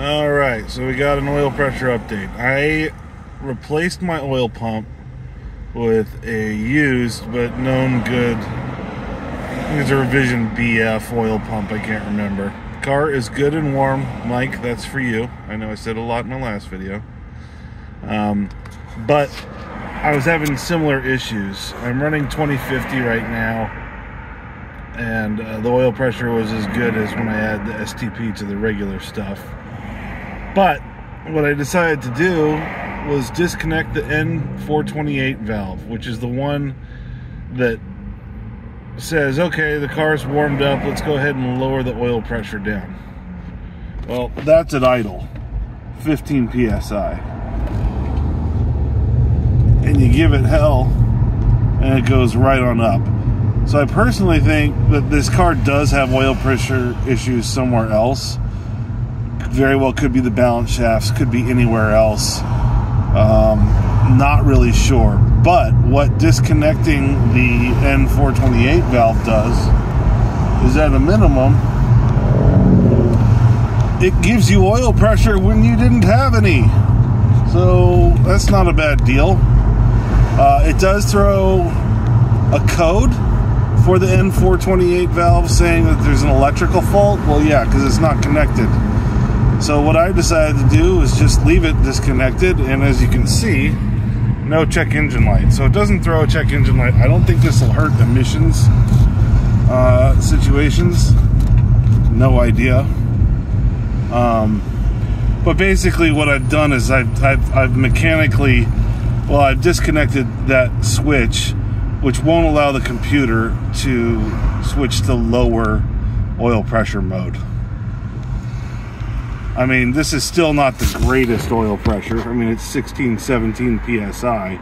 All right, so we got an oil pressure update. I replaced my oil pump with a used but known good. I think it's a revision BF oil pump. I can't remember. Car is good and warm, Mike. That's for you. I know I said a lot in my last video. Um, but I was having similar issues. I'm running 2050 right now, and uh, the oil pressure was as good as when I add the STP to the regular stuff. But what I decided to do was disconnect the N428 valve, which is the one that says, okay, the car's warmed up, let's go ahead and lower the oil pressure down. Well, that's at idle, 15 psi. And you give it hell, and it goes right on up. So I personally think that this car does have oil pressure issues somewhere else very well could be the balance shafts, could be anywhere else. Um, not really sure. But what disconnecting the N428 valve does is at a minimum, it gives you oil pressure when you didn't have any. So that's not a bad deal. Uh, it does throw a code for the N428 valve saying that there's an electrical fault. Well, yeah, because it's not connected. So what I decided to do is just leave it disconnected, and as you can see, no check engine light. So it doesn't throw a check engine light. I don't think this will hurt emissions uh, situations. No idea. Um, but basically, what I've done is I've, I've, I've mechanically, well, I've disconnected that switch, which won't allow the computer to switch to lower oil pressure mode. I mean, this is still not the greatest oil pressure. I mean, it's 16, 17 psi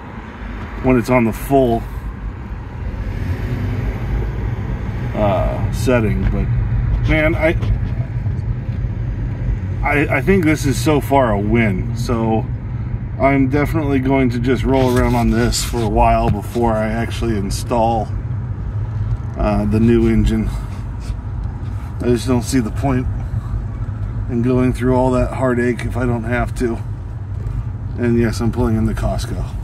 when it's on the full uh, setting. But man, I, I I think this is so far a win. So I'm definitely going to just roll around on this for a while before I actually install uh, the new engine. I just don't see the point and going through all that heartache if I don't have to. And yes, I'm pulling in the Costco.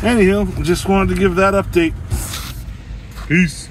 Anywho, just wanted to give that update. Peace.